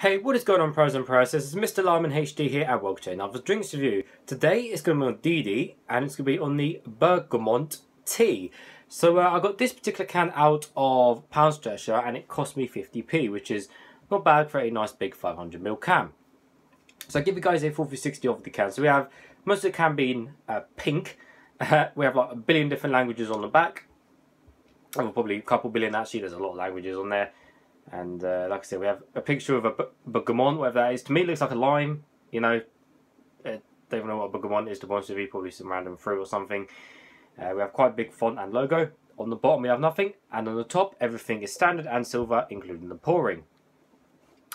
Hey, what is going on pros and pros? This is MrLimeInHD here at welcome to another drinks review. Today it's going to be on Didi and it's going to be on the Bergamot tea. So uh, I got this particular can out of Poundstretcher and it cost me 50p, which is not bad for a nice big 500ml can. So I give you guys a full 360 of the can. So we have most of the can being uh, pink. we have like a billion different languages on the back. Well, probably a couple billion actually, there's a lot of languages on there. And uh, like I said, we have a picture of a bergamot, whatever that is. To me, it looks like a lime. You know, uh, don't know what a bergamot is to honest with you. Probably some random fruit or something. Uh, we have quite a big font and logo. On the bottom, we have nothing. And on the top, everything is standard and silver, including the pouring.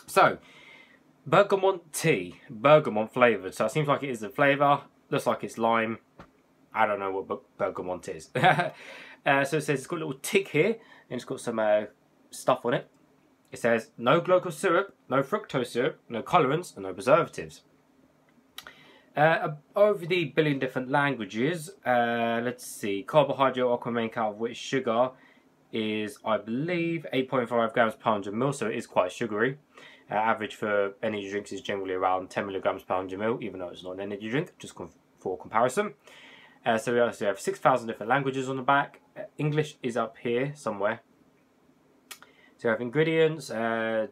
So, bergamot tea, bergamot flavoured. So it seems like it is a flavour. Looks like it's lime. I don't know what bergamot is. uh, so it says it's got a little tick here, and it's got some uh, stuff on it. It says no glucose syrup, no fructose syrup, no colorants, and no preservatives. Uh, over the billion different languages, uh, let's see, carbohydrate aqua make out of which sugar is, I believe, 8.5 grams per 100 ml, so it is quite sugary. Uh, average for energy drinks is generally around 10 milligrams per 100 ml, even though it's not an energy drink, just for comparison. Uh, so we also have 6,000 different languages on the back. Uh, English is up here somewhere. So we have ingredients, uh,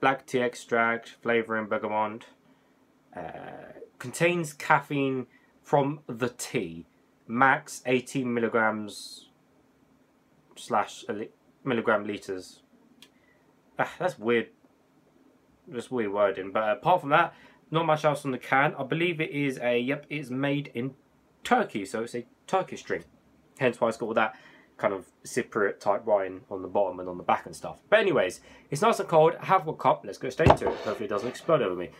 black tea extract, flavouring bergamot, uh, contains caffeine from the tea, max 18 milligrams slash milligram litres. Ah, that's weird, that's weird wording, but apart from that, not much else on the can. I believe it is a, yep, it's made in Turkey, so it's a Turkish drink. Hence why it's got all that kind of Cypriot type wine on the bottom and on the back and stuff. But anyways, it's nice and cold. Have a cup. Let's go straight to it. Hopefully it doesn't explode over me.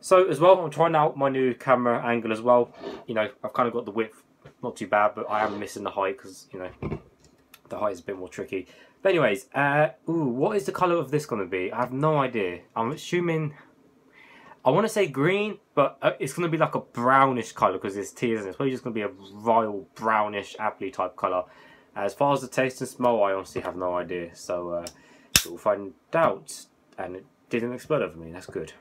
So as well, I'm trying out my new camera angle as well. You know, I've kind of got the width, not too bad, but I am missing the height because, you know, the height is a bit more tricky. But anyways, uh, ooh, what is the colour of this going to be? I have no idea. I'm assuming, I want to say green, but uh, it's going to be like a brownish colour because it's tea, isn't it? It's probably just going to be a royal brownish apple type colour. As far as the taste and smell, I honestly have no idea. So uh, we'll find out. And it didn't explode over me. That's good.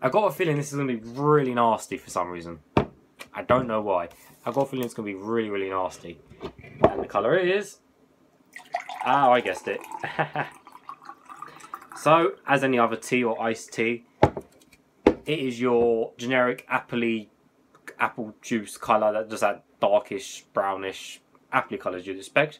I got a feeling this is going to be really nasty for some reason. I don't know why. I got a feeling it's going to be really, really nasty. And the colour is... Ah, I guessed it. so, as any other tea or iced tea, it is your generic appley apple juice colour, that just that darkish, brownish, apple colour you'd expect.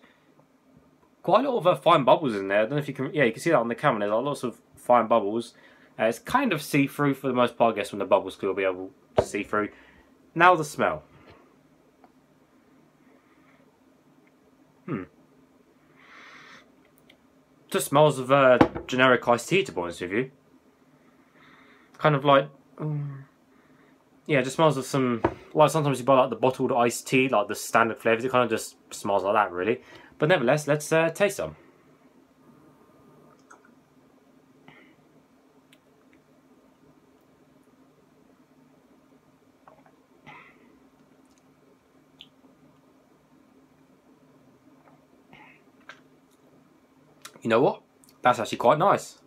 Quite a lot of uh, fine bubbles in there. I don't know if you can, yeah, you can see that on the camera. There's lots of fine bubbles. Uh, it's kind of see-through for the most part, I guess, when the bubbles will be able to see through. Now the smell. Hmm. Just smells of uh, generic iced tea, to be honest with you. Kind of like... Um, yeah, it just smells of some. Well, sometimes you buy like the bottled iced tea, like the standard flavors. It kind of just smells like that, really. But nevertheless, let's uh, taste some. You know what? That's actually quite nice.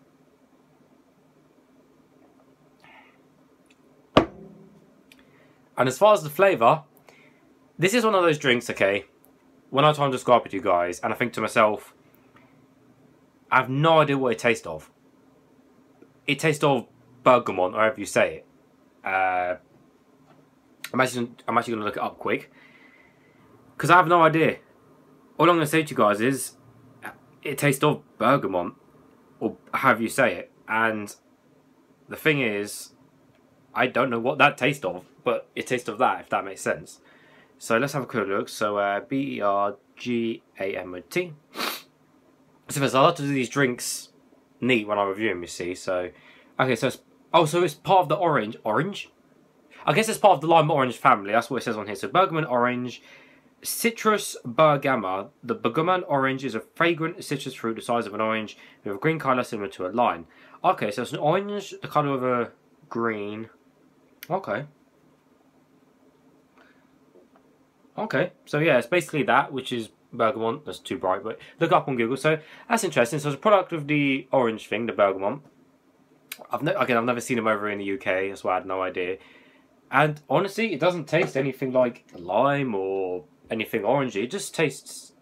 And as far as the flavour, this is one of those drinks, okay, when I try and describe it to you guys, and I think to myself, I have no idea what it tastes of. It tastes of bergamot, or however you say it. Uh, I'm actually, I'm actually going to look it up quick. Because I have no idea. All I'm going to say to you guys is, it tastes of bergamot, or however you say it. And the thing is, I don't know what that tastes of but it tastes of that, if that makes sense. So let's have a quick look. So uh, B E R G A M O T. So there's a lot do these drinks neat when I review them. You see, so okay, so it's oh, so it's part of the orange orange. I guess it's part of the lime orange family. That's what it says on here. So bergamot orange, citrus bergamot. The bergamot orange is a fragrant citrus fruit the size of an orange with a green color similar to a lime. Okay, so it's an orange, the color of a green. Okay. Okay, so yeah, it's basically that, which is Bergamot. That's too bright, but look up on Google. So that's interesting. So it's a product of the orange thing, the Bergamot. I've again, I've never seen them over in the UK. That's why I had no idea. And honestly, it doesn't taste anything like lime or anything orangey. It just tastes.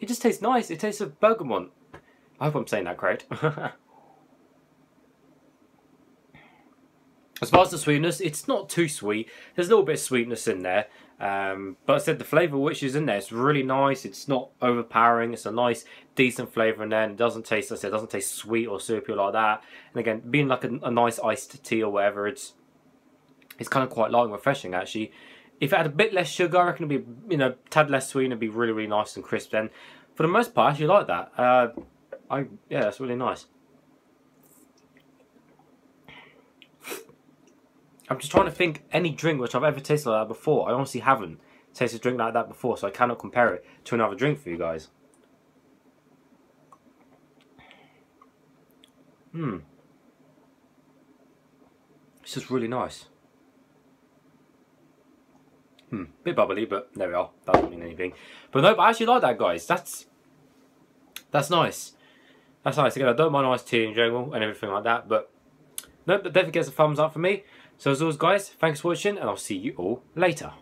It just tastes nice. It tastes of bergamot. I hope I'm saying that correct. as far as the sweetness, it's not too sweet. There's a little bit of sweetness in there. Um, but I said the flavour which is in there, it's really nice. It's not overpowering. It's a nice, decent flavour in there. And it doesn't taste, I said, it doesn't taste sweet or soupy like that. And again, being like a, a nice iced tea or whatever, it's it's kind of quite light and refreshing actually. If it had a bit less sugar, I reckon it'd be, you know, tad less sweet and it'd be really, really nice and crisp. Then, for the most part, I actually like that. Uh, I yeah, that's really nice. I'm just trying to think any drink which I've ever tasted like that before. I honestly haven't tasted a drink like that before, so I cannot compare it to another drink for you guys. Hmm. It's just really nice. Hmm. Bit bubbly, but there we are. That doesn't mean anything. But no, but I actually like that, guys. That's that's nice. That's nice. Again, I don't mind iced tea in general and everything like that, but no, but definitely gets a thumbs up for me. So as always, guys, thanks for watching, and I'll see you all later.